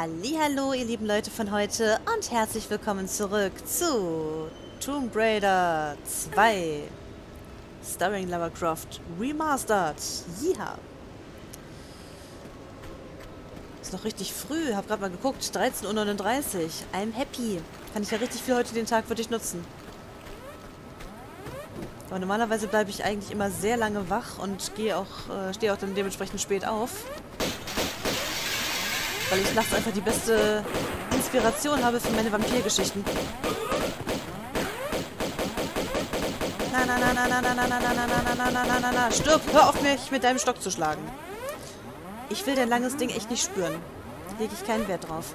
Hallo, ihr lieben Leute von heute und herzlich willkommen zurück zu Tomb Raider 2 Starring Lara Croft Remastered. Ja. Ist noch richtig früh, hab gerade mal geguckt, 13.39 Uhr. I'm happy. Kann ich ja richtig viel heute den Tag für dich nutzen. Aber normalerweise bleibe ich eigentlich immer sehr lange wach und gehe auch, äh, stehe auch dann dementsprechend spät auf. Weil ich nachts einfach die beste Inspiration habe für meine Vampirgeschichten. Na, na, na, na, na, na, na, na, na, na, na, na, na, na, na, na, stirb! Hör auf mich mit deinem Stock zu schlagen. Ich will dein langes Ding echt nicht spüren. Lege ich keinen Wert drauf.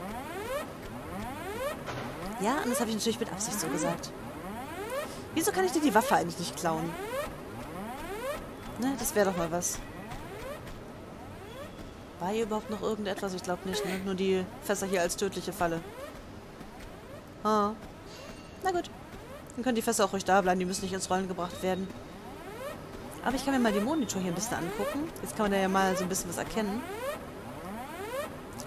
Ja, und das habe ich natürlich mit Absicht so gesagt. Wieso kann ich dir die Waffe eigentlich nicht klauen? Ne, das wäre doch mal was. Hier überhaupt noch irgendetwas? Ich glaube nicht, ne? Nur die Fässer hier als tödliche Falle. Ah. Na gut. Dann können die Fässer auch ruhig da bleiben. Die müssen nicht ins Rollen gebracht werden. Aber ich kann mir mal den Monitor hier ein bisschen angucken. Jetzt kann man da ja mal so ein bisschen was erkennen.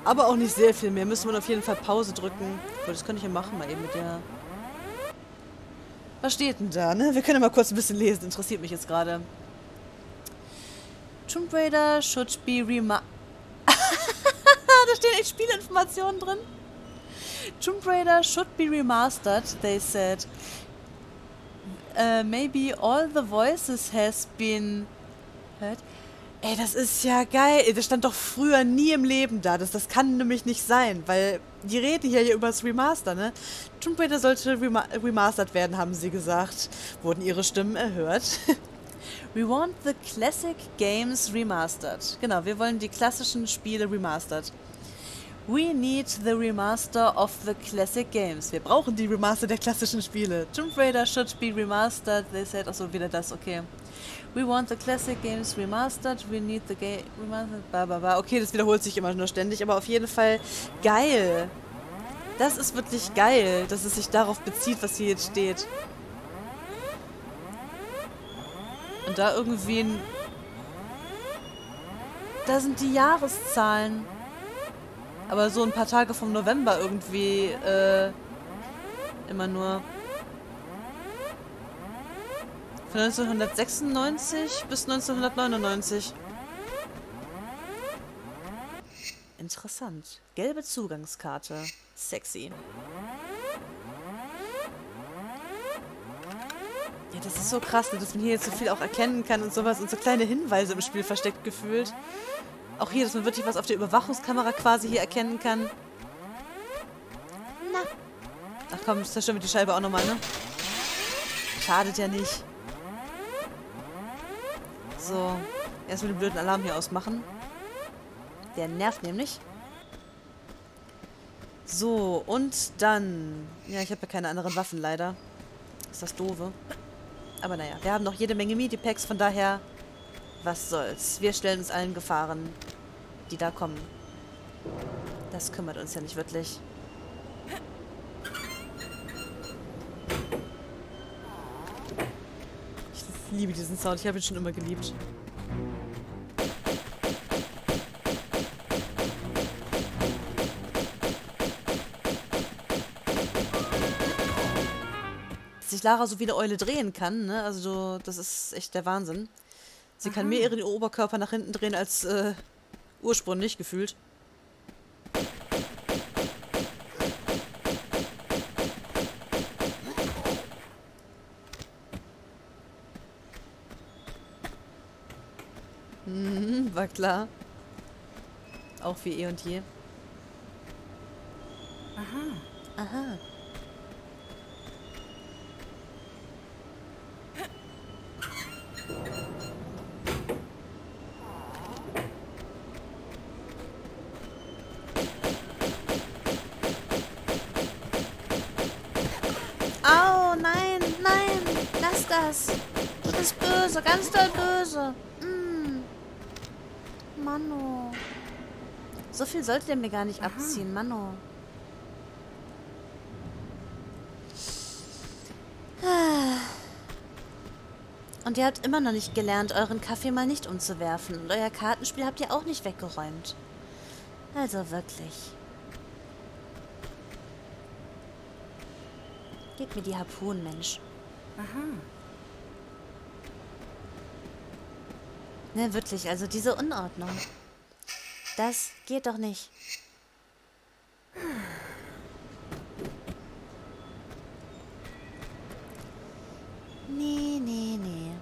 Aber auch nicht sehr viel mehr. Müssen wir auf jeden Fall Pause drücken. Oh, das könnte ich ja machen, mal eben mit der... Was steht denn da, ne? Wir können ja mal kurz ein bisschen lesen. Interessiert mich jetzt gerade. Tomb Raider should be rema... da stehen echt Spielinformationen drin. Tomb Raider should be remastered, they said. Uh, maybe all the voices has been heard. Ey, das ist ja geil. Das stand doch früher nie im Leben da. Das, das kann nämlich nicht sein, weil die reden hier ja über das Remaster, ne? Tomb Raider sollte rema remastered werden, haben sie gesagt. Wurden ihre Stimmen erhört. We want the classic games remastered. Genau, wir wollen die klassischen Spiele remastered. We need the remaster of the classic games. Wir brauchen die Remaster der klassischen Spiele. Tomb Raider should be remastered. They said, achso, wieder das, okay. We want the classic games remastered. We need the game remastered. Ba, ba, ba. Okay, das wiederholt sich immer nur ständig, aber auf jeden Fall geil. Das ist wirklich geil, dass es sich darauf bezieht, was hier jetzt steht. Und da irgendwie ein... Da sind die Jahreszahlen. Aber so ein paar Tage vom November irgendwie äh, immer nur. Von 1996 bis 1999. Interessant. Gelbe Zugangskarte. Sexy. Ja, das ist so krass, dass man hier jetzt so viel auch erkennen kann und sowas und so kleine Hinweise im Spiel versteckt gefühlt. Auch hier, dass man wirklich was auf der Überwachungskamera quasi hier erkennen kann. Na. Ach komm, zerstören wir die Scheibe auch nochmal, ne? Schadet ja nicht. So. Erstmal den blöden Alarm hier ausmachen. Der nervt nämlich. So, und dann... Ja, ich habe ja keine anderen Waffen, leider. Ist das doofe. Aber naja, wir haben noch jede Menge Medipacks, von daher was soll's. Wir stellen uns allen Gefahren, die da kommen. Das kümmert uns ja nicht wirklich. Ich liebe diesen Sound. Ich habe ihn schon immer geliebt. Dass sich Lara so wie eine Eule drehen kann, ne? Also, das ist echt der Wahnsinn. Sie Aha. kann mehr ihren Oberkörper nach hinten drehen als äh, ursprünglich gefühlt. Mhm, war klar. Auch wie eh und je. Aha. Aha. böse, ganz doll böse. Mm. Mano. So viel sollte der mir gar nicht Aha. abziehen, Mano. Und ihr habt immer noch nicht gelernt, euren Kaffee mal nicht umzuwerfen. Und euer Kartenspiel habt ihr auch nicht weggeräumt. Also wirklich. Gebt mir die Harpunen, Mensch. Aha. Ne, wirklich, also diese Unordnung. Das geht doch nicht. Nee, nee, nee.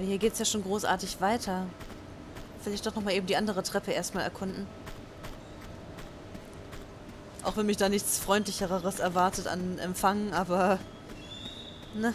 Aber hier geht's ja schon großartig weiter. Will ich doch nochmal eben die andere Treppe erstmal erkunden. Auch wenn mich da nichts Freundlicheres erwartet an Empfang, aber... Ne?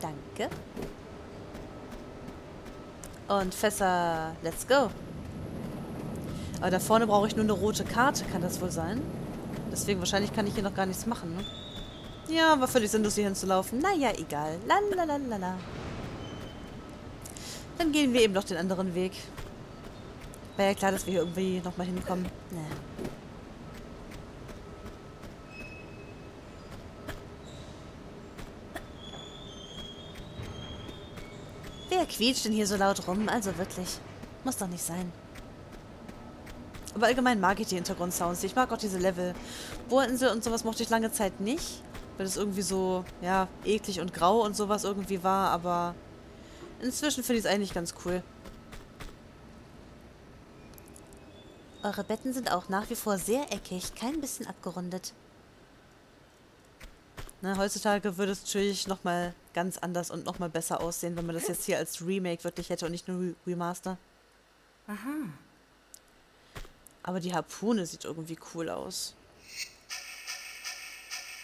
Danke. Und Fässer, let's go. Aber da vorne brauche ich nur eine rote Karte, kann das wohl sein? Deswegen wahrscheinlich kann ich hier noch gar nichts machen, ne? Ja, war völlig sinnlos, hier hinzulaufen. Naja, egal. Lalalala. Dann gehen wir eben noch den anderen Weg. War ja klar, dass wir hier irgendwie nochmal hinkommen. Nee. Wer quietscht denn hier so laut rum? Also wirklich. Muss doch nicht sein. Aber allgemein mag ich die Hintergrundsounds. Ich mag auch diese Level. Bohrinsel und sowas mochte ich lange Zeit nicht. Weil es irgendwie so, ja, eklig und grau und sowas irgendwie war. Aber inzwischen finde ich es eigentlich ganz cool. Eure Betten sind auch nach wie vor sehr eckig, kein bisschen abgerundet. Ne, heutzutage würde es natürlich nochmal ganz anders und nochmal besser aussehen, wenn man das jetzt hier als Remake wirklich hätte und nicht nur Remaster. Aha. Aber die Harpune sieht irgendwie cool aus.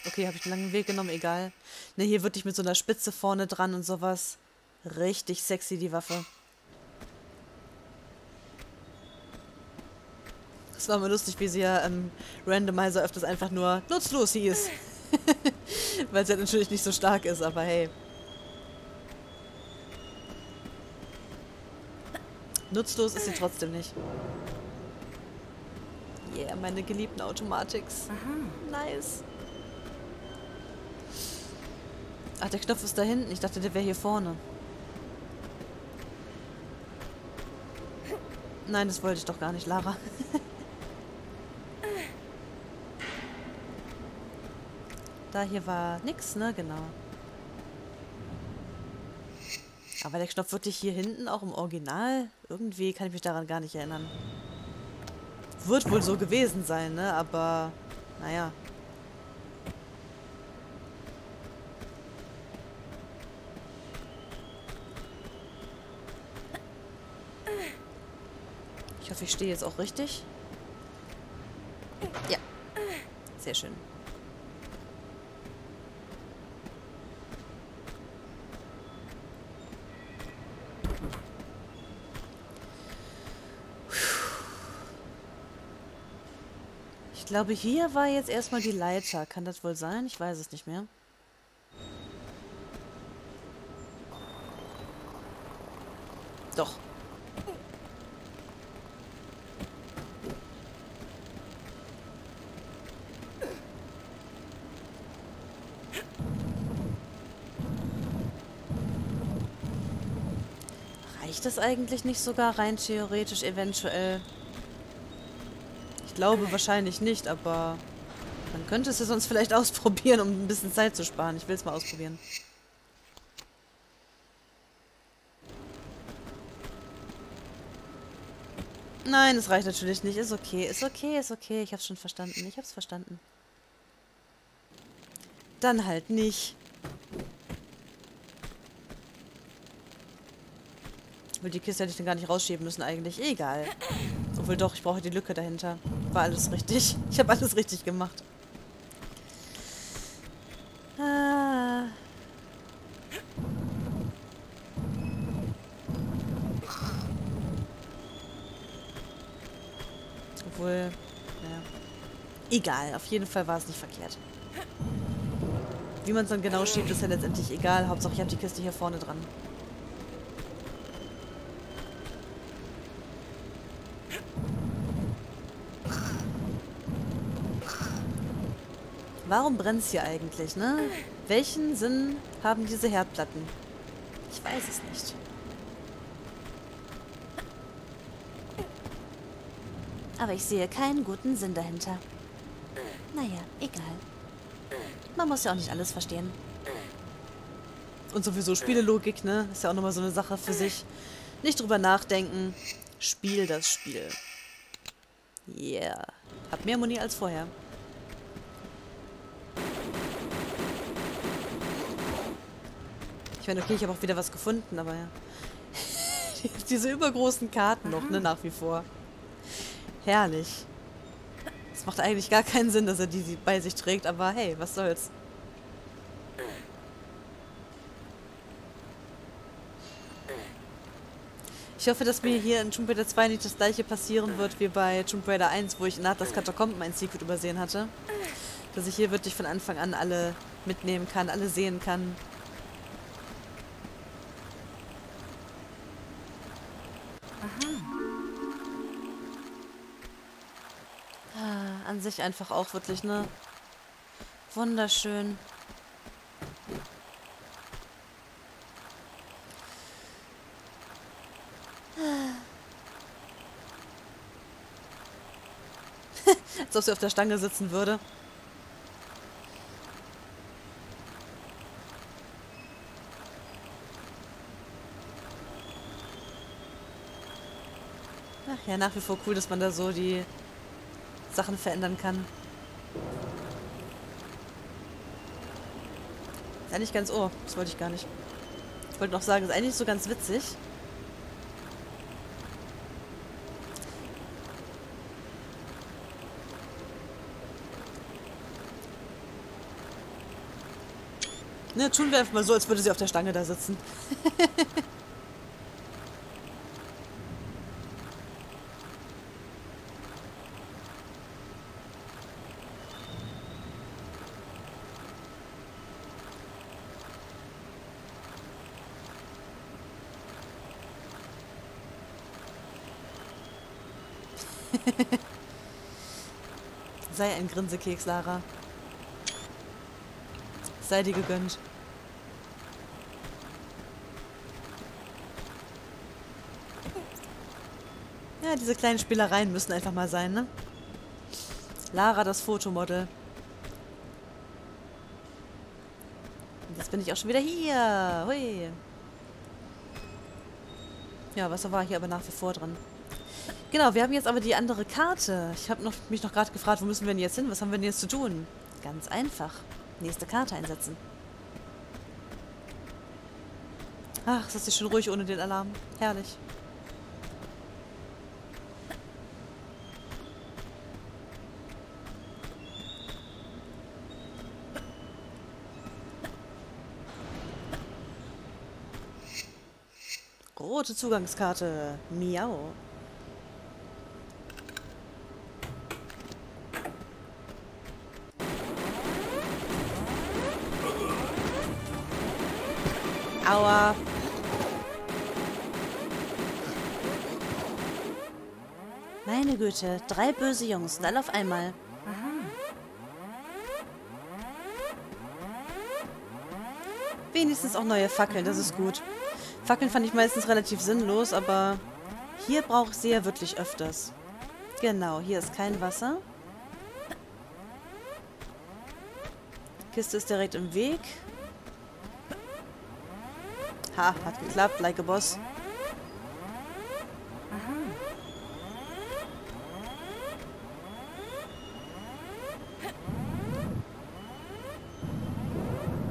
Okay, habe ich einen langen Weg genommen, egal. Ne, hier wirklich mit so einer Spitze vorne dran und sowas. Richtig sexy, die Waffe. Es war mal lustig, wie sie ja im Randomizer öfters einfach nur nutzlos hieß. Weil sie halt natürlich nicht so stark ist, aber hey. Nutzlos ist sie trotzdem nicht. Yeah, meine geliebten Automatics. Aha. Nice. Ach, der Knopf ist da hinten. Ich dachte, der wäre hier vorne. Nein, das wollte ich doch gar nicht, Lara. da hier war nix, ne? Genau. Aber der Knopf wirklich hier hinten auch im Original? Irgendwie kann ich mich daran gar nicht erinnern. Wird wohl so gewesen sein, ne? Aber, naja. Ich hoffe, ich stehe jetzt auch richtig. Ja. Sehr schön. Glaube, hier war jetzt erstmal die Leiter. Kann das wohl sein? Ich weiß es nicht mehr. Doch. Reicht das eigentlich nicht sogar rein theoretisch eventuell? Glaube wahrscheinlich nicht, aber man könnte es ja sonst vielleicht ausprobieren, um ein bisschen Zeit zu sparen. Ich will es mal ausprobieren. Nein, es reicht natürlich nicht. Ist okay, ist okay, ist okay. Ich hab's schon verstanden. Ich hab's verstanden. Dann halt nicht. Weil die Kiste hätte ich dann gar nicht rausschieben müssen eigentlich. Egal. Obwohl doch, ich brauche die Lücke dahinter. War alles richtig. Ich habe alles richtig gemacht. Ah. Obwohl, ja. Egal, auf jeden Fall war es nicht verkehrt. Wie man es dann genau schiebt, ist ja letztendlich egal. Hauptsache, ich habe die Kiste hier vorne dran. Warum brennt es hier eigentlich, ne? Welchen Sinn haben diese Herdplatten? Ich weiß es nicht. Aber ich sehe keinen guten Sinn dahinter. Naja, egal. Man muss ja auch nicht alles verstehen. Und sowieso Spielelogik, ne? Ist ja auch nochmal so eine Sache für sich. Nicht drüber nachdenken. Spiel das Spiel. Yeah. Hab mehr Muni als vorher. Ich meine, okay, ich habe auch wieder was gefunden, aber ja. Diese übergroßen Karten noch, ne, nach wie vor. Herrlich. Es macht eigentlich gar keinen Sinn, dass er die bei sich trägt, aber hey, was soll's. Ich hoffe, dass mir hier in Tomb Raider 2 nicht das gleiche passieren wird wie bei Tomb Raider 1, wo ich in das Katakomben ein Secret übersehen hatte. Dass ich hier wirklich von Anfang an alle mitnehmen kann, alle sehen kann. An sich einfach auch wirklich, ne? Wunderschön. Als ob sie auf der Stange sitzen würde. Ach ja, nach wie vor cool, dass man da so die Sachen verändern kann. Ist eigentlich ganz... Oh, das wollte ich gar nicht. Ich wollte noch sagen, ist eigentlich so ganz witzig. Ne, tun wir einfach mal so, als würde sie auf der Stange da sitzen. Sei ein Grinsekeks, Lara. Sei dir gegönnt. Ja, diese kleinen Spielereien müssen einfach mal sein, ne? Lara, das Fotomodel. Und jetzt bin ich auch schon wieder hier. Hui. Ja, Wasser war hier aber nach wie vor dran. Genau, wir haben jetzt aber die andere Karte. Ich habe mich noch gerade gefragt, wo müssen wir denn jetzt hin? Was haben wir denn jetzt zu tun? Ganz einfach. Nächste Karte einsetzen. Ach, es ist hier schon ruhig ohne den Alarm. Herrlich. Rote Zugangskarte. Miau. Aua. Meine Güte, drei böse Jungs, und alle auf einmal. Wenigstens auch neue Fackeln, das ist gut. Fackeln fand ich meistens relativ sinnlos, aber hier brauche ich sie ja wirklich öfters. Genau, hier ist kein Wasser. Kiste ist direkt im Weg. Ha, hat geklappt, like a boss.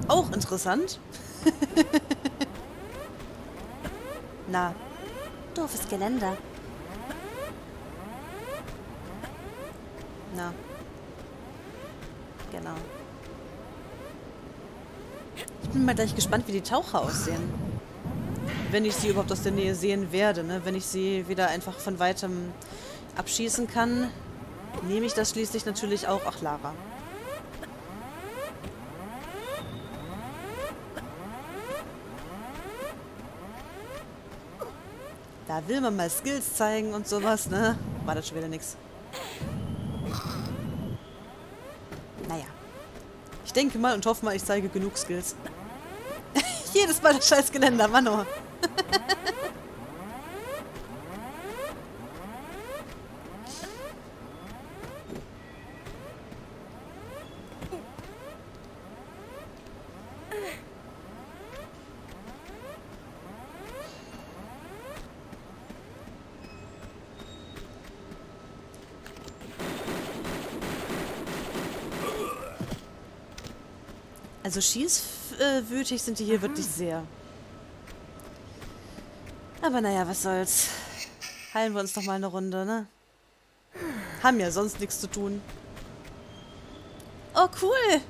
Auch interessant. Na, doofes Geländer. Na. Genau. Ich bin mal gleich gespannt, wie die Taucher aussehen wenn ich sie überhaupt aus der Nähe sehen werde. Ne? Wenn ich sie wieder einfach von weitem abschießen kann, nehme ich das schließlich natürlich auch. Ach, Lara. Da will man mal Skills zeigen und sowas, ne? War das schon wieder nix. Naja. Ich denke mal und hoffe mal, ich zeige genug Skills. Jedes Mal das scheiß Geländer, Mann oh. Also schießwütig sind die hier wirklich sehr. Aber naja, was soll's. Heilen wir uns doch mal eine Runde, ne? Haben ja sonst nichts zu tun. Oh, cool.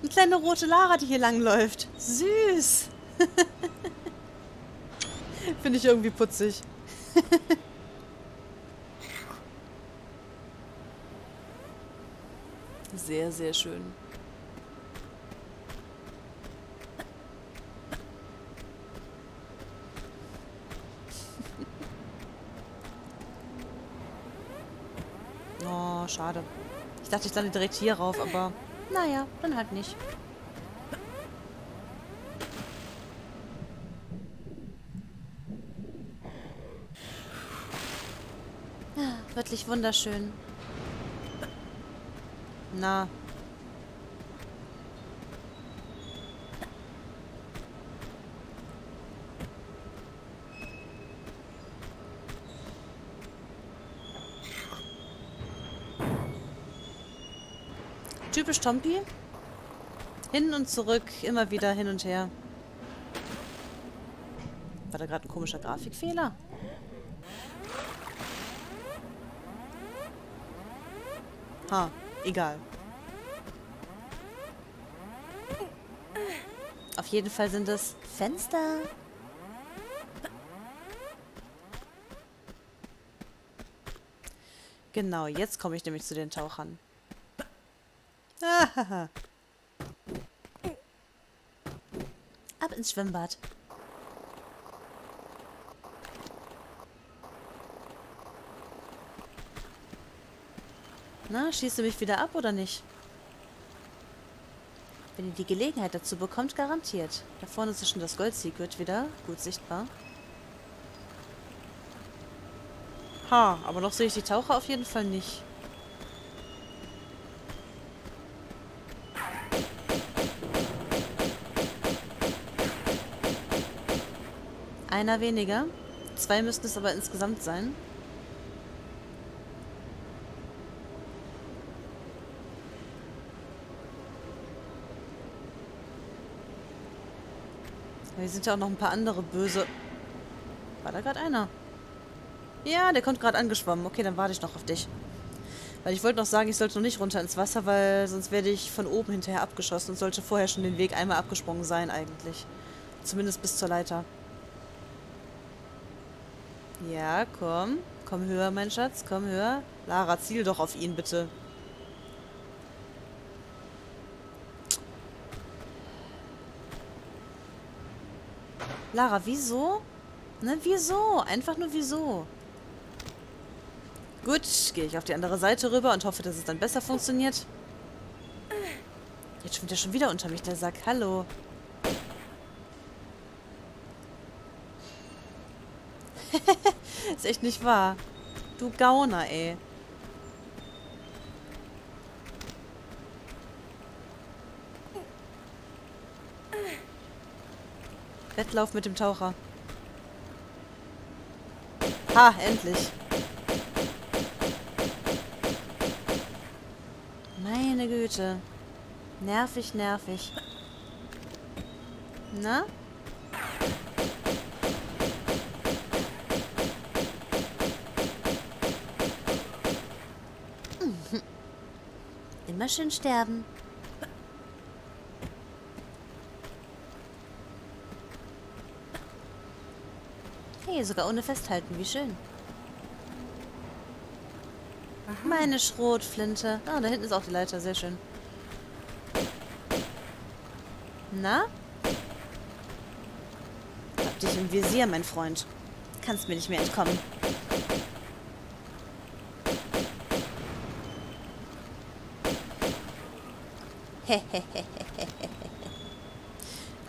Eine kleine rote Lara, die hier langläuft. Süß. Finde ich irgendwie putzig. sehr, sehr schön. Oh, schade. Ich dachte, ich lande direkt hier rauf, aber naja, dann halt nicht. Ja, wirklich wunderschön. Na. Typisch Tompi. Hin und zurück, immer wieder hin und her. War da gerade ein komischer Grafikfehler? Ha, egal. Auf jeden Fall sind es Fenster. Genau, jetzt komme ich nämlich zu den Tauchern. Ab ins Schwimmbad. Na, schießt du mich wieder ab oder nicht? Wenn ihr die Gelegenheit dazu bekommt, garantiert. Da vorne ist schon das Gold-Secret wieder. Gut sichtbar. Ha, aber noch sehe ich die Taucher auf jeden Fall nicht. Einer weniger. Zwei müssten es aber insgesamt sein. Hier sind ja auch noch ein paar andere böse... War da gerade einer? Ja, der kommt gerade angeschwommen. Okay, dann warte ich noch auf dich. Weil ich wollte noch sagen, ich sollte noch nicht runter ins Wasser, weil sonst werde ich von oben hinterher abgeschossen und sollte vorher schon den Weg einmal abgesprungen sein eigentlich. Zumindest bis zur Leiter. Ja, komm. Komm höher, mein Schatz. Komm höher. Lara, ziel doch auf ihn, bitte. Lara, wieso? Ne, wieso? Einfach nur wieso? Gut, gehe ich auf die andere Seite rüber und hoffe, dass es dann besser funktioniert. Jetzt schwimmt er schon wieder unter mich, der Sack. Hallo. Ist echt nicht wahr. Du Gauner, ey. Wettlauf mit dem Taucher. Ha, endlich. Meine Güte. Nervig, nervig. Na? Immer schön sterben. Hey, sogar ohne Festhalten. Wie schön. Aha. Meine Schrotflinte. Ah, da hinten ist auch die Leiter. Sehr schön. Na? Hab dich im Visier, mein Freund. Kannst mir nicht mehr entkommen.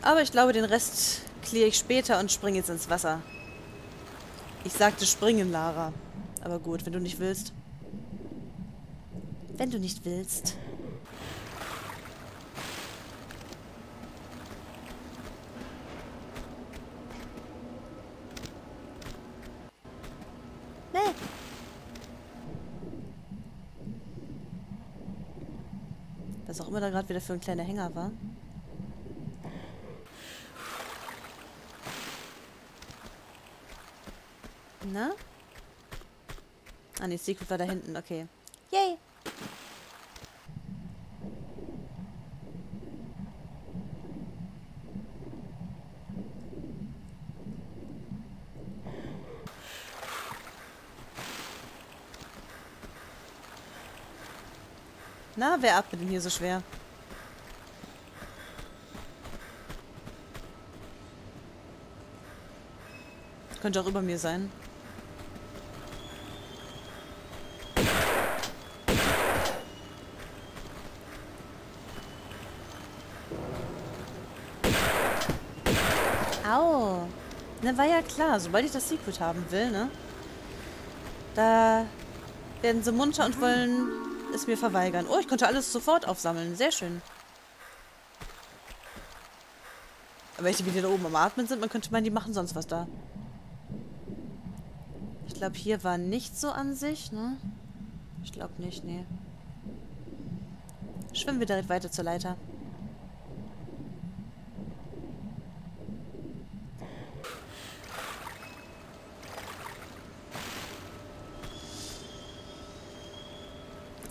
Aber ich glaube, den Rest kläre ich später und springe jetzt ins Wasser. Ich sagte springen, Lara. Aber gut, wenn du nicht willst. Wenn du nicht willst. Nee. Was auch immer da gerade wieder für ein kleiner Hänger war. Na? Ah, nee, Secret war da hinten. Okay. Yay! Wer atmet denn hier so schwer? Könnte auch über mir sein. Au. Ne, war ja klar, sobald ich das Secret haben will, ne? Da werden sie munter und wollen es mir verweigern. Oh, ich konnte alles sofort aufsammeln. Sehr schön. Aber welche wieder da oben am Atmen sind, man könnte meinen, die machen sonst was da. Ich glaube, hier war nicht so an sich, ne? Ich glaube nicht, nee. Schwimmen wir direkt weiter zur Leiter.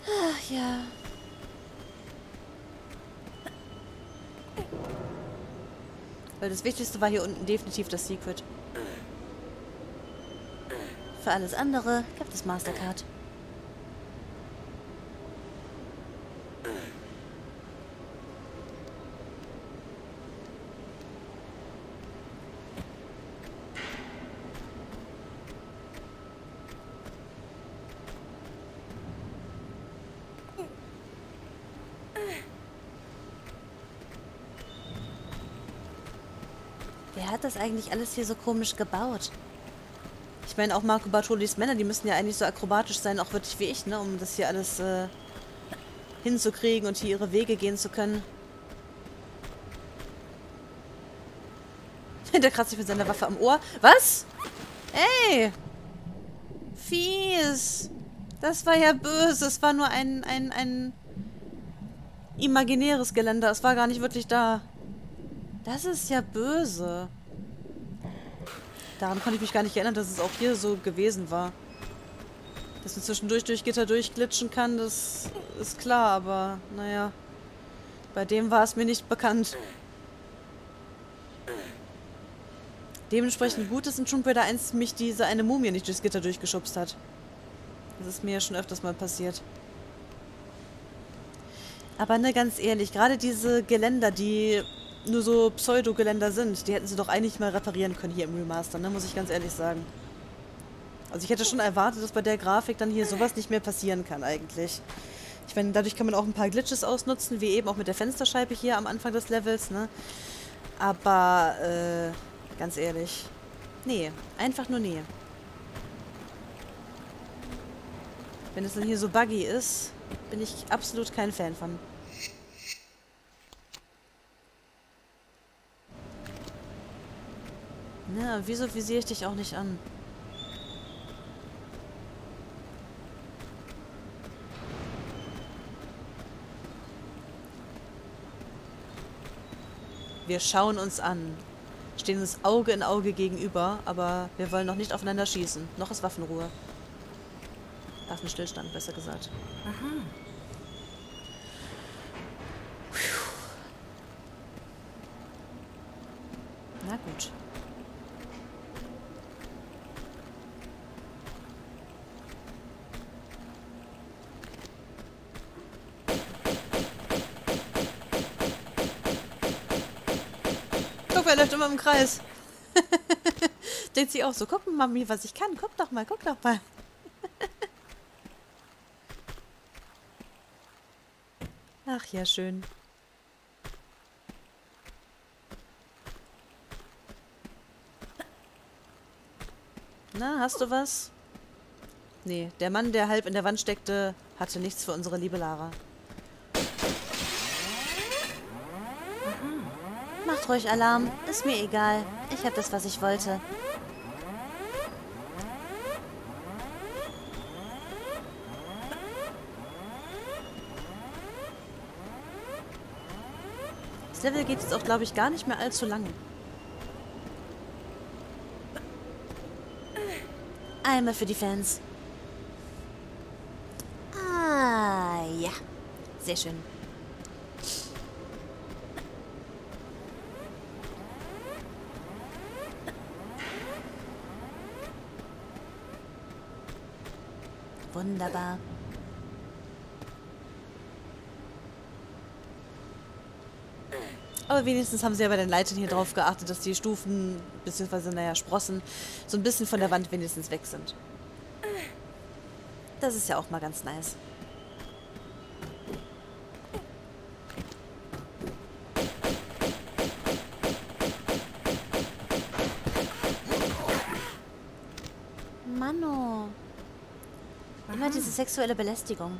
Ach ja. Weil das Wichtigste war hier unten definitiv das Secret. Für alles andere gibt es Mastercard. Das eigentlich alles hier so komisch gebaut? Ich meine, auch Marco Bartolis Männer, die müssen ja eigentlich so akrobatisch sein, auch wirklich wie ich, ne? Um das hier alles äh, hinzukriegen und hier ihre Wege gehen zu können. Der kratzt sich mit seiner Waffe am Ohr. Was? Ey! Fies! Das war ja böse. Es war nur ein, ein, ein imaginäres Geländer. Es war gar nicht wirklich da. Das ist ja böse. Daran konnte ich mich gar nicht erinnern, dass es auch hier so gewesen war. Dass man zwischendurch durch Gitter durchglitschen kann, das ist klar, aber naja. Bei dem war es mir nicht bekannt. Dementsprechend gut ist in Raider 1 mich diese eine Mumie nicht durchs Gitter durchgeschubst hat. Das ist mir ja schon öfters mal passiert. Aber ne, ganz ehrlich, gerade diese Geländer, die nur so Pseudo-Geländer sind, die hätten sie doch eigentlich mal reparieren können hier im Remaster, ne, muss ich ganz ehrlich sagen. Also ich hätte schon erwartet, dass bei der Grafik dann hier sowas nicht mehr passieren kann eigentlich. Ich meine, dadurch kann man auch ein paar Glitches ausnutzen, wie eben auch mit der Fensterscheibe hier am Anfang des Levels, ne. Aber, äh, ganz ehrlich, nee, einfach nur nee. Wenn es dann hier so buggy ist, bin ich absolut kein Fan von. Na, wieso visiere ich dich auch nicht an? Wir schauen uns an. Stehen uns Auge in Auge gegenüber, aber wir wollen noch nicht aufeinander schießen. Noch ist Waffenruhe. Waffenstillstand, besser gesagt. Aha. Na gut. Er läuft immer im Kreis. Denkt sie auch so, guck mal, Mami, was ich kann. Guck doch mal, guck doch mal. Ach ja, schön. Na, hast du was? Nee, der Mann, der halb in der Wand steckte, hatte nichts für unsere liebe Lara. Macht ruhig Alarm. Ist mir egal. Ich hab das, was ich wollte. Das Level geht jetzt auch, glaube ich, gar nicht mehr allzu lange. Einmal für die Fans. Ah, ja. Sehr schön. Wunderbar. Aber wenigstens haben sie ja bei den Leitern hier drauf geachtet, dass die Stufen, beziehungsweise, naja, Sprossen, so ein bisschen von der Wand wenigstens weg sind. Das ist ja auch mal ganz nice. Mano. Immer diese sexuelle Belästigung.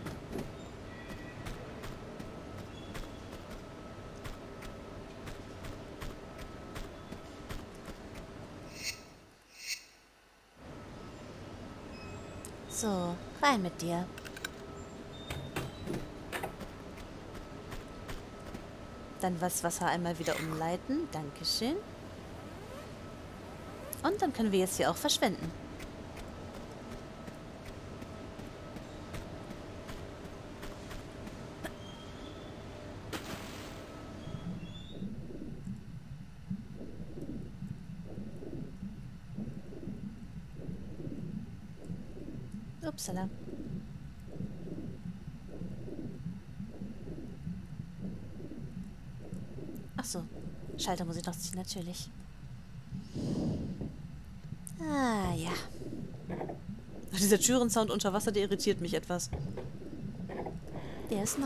So, rein mit dir. Dann was Wasser einmal wieder umleiten. Dankeschön. Und dann können wir jetzt hier auch verschwenden. Upsala. Ach so. Schalter muss ich noch ziehen, natürlich. Ah, ja. Dieser Türensound unter Wasser, der irritiert mich etwas. Der ist neu.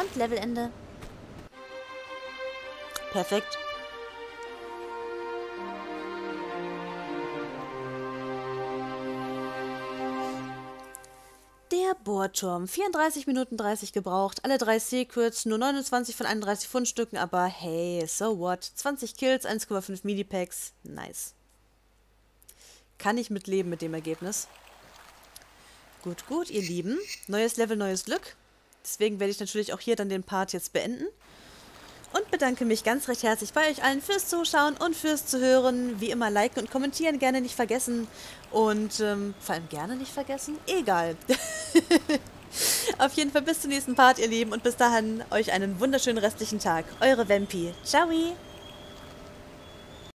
Und Levelende. Perfekt. Bohrturm. 34 Minuten 30 gebraucht. Alle drei Secrets, nur 29 von 31 Fundstücken, aber hey, so what? 20 Kills, 1,5 Medipacks. Nice. Kann ich mitleben mit dem Ergebnis. Gut, gut, ihr Lieben. Neues Level, neues Glück. Deswegen werde ich natürlich auch hier dann den Part jetzt beenden. Und bedanke mich ganz recht herzlich bei euch allen fürs Zuschauen und fürs Zuhören. Wie immer liken und kommentieren gerne nicht vergessen. Und ähm, vor allem gerne nicht vergessen. Egal. Auf jeden Fall bis zum nächsten Part, ihr Lieben. Und bis dahin euch einen wunderschönen restlichen Tag. Eure Vampi. Ciao.